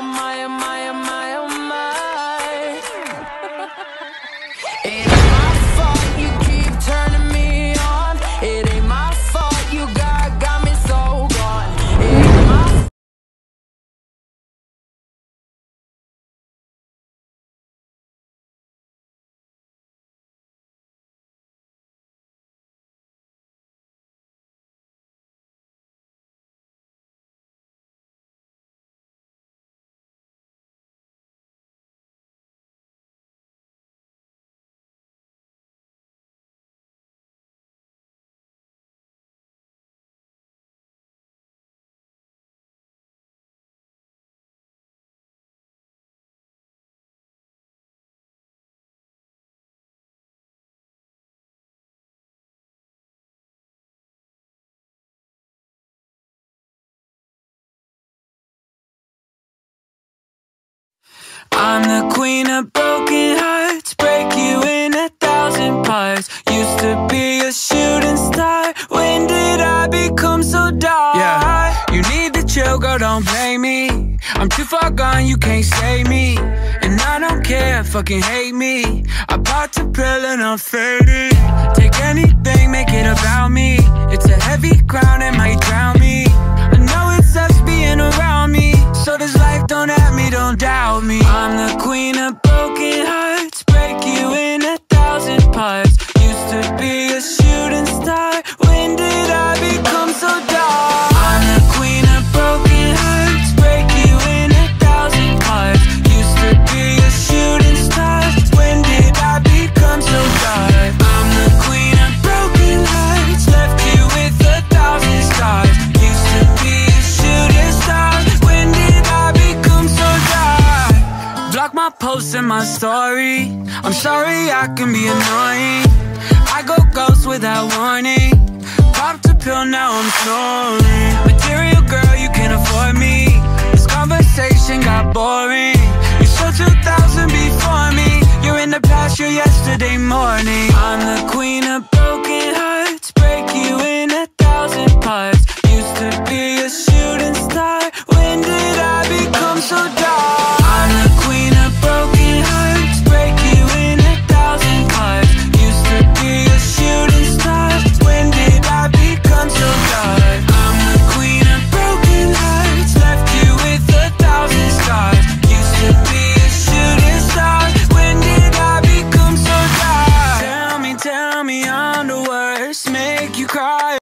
Oh my, my, I'm the queen of broken hearts, break you in a thousand parts. Used to be a shooting star. When did I become so dark? Yeah, you need to chill, girl, don't blame me. I'm too far gone, you can't save me. And I don't care, fucking hate me. I bought a pill and I'm faded. Take anything, make it about me. It's a heavy crown, it might drown me. not posting my story. I'm sorry I can be annoying. I go ghost without warning. Popped a pill, now I'm snoring. Material girl, you can't afford me. This conversation got boring. You said 2000 before me. You're in the past, you're yesterday morning. I'm the queen of broken hearts. Break you in a thousand parts. Used to be a shooting star. When did I become so dark?